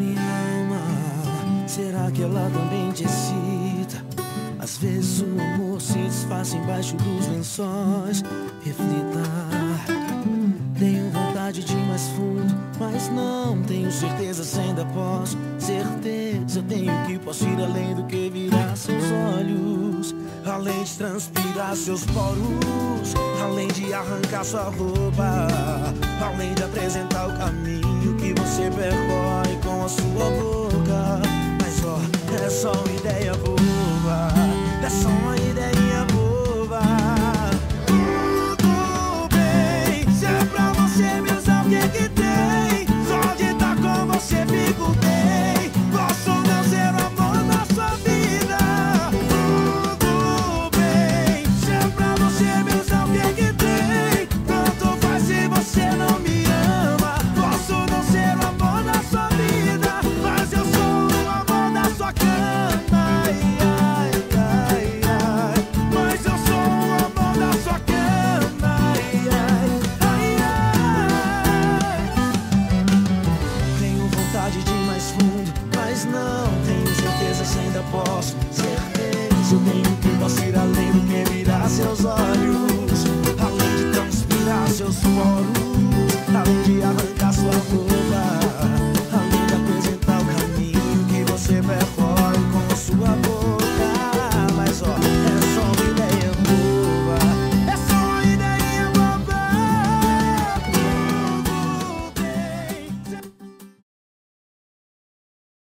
minha alma, será que ela também te excita? Às vezes o amor se desfaz embaixo dos lençóis. Reflita. Tenho vontade de ir mais fundo, mas não tenho certeza se ainda posso. Certeza tenho que posso ir além do que virar seus olhos, além de transpirar seus poros, além de arrancar sua roupa, além de apresentar o caminho sua boca. Mas ó, é só uma ideia boba, é só uma ideia boba. Tudo bem, se é pra você me usar, o que que tem? Só de estar com você fico bem. Posso. Certeza eu tenho que ir além do que virar seus olhos, além de transpirar seus poros, além de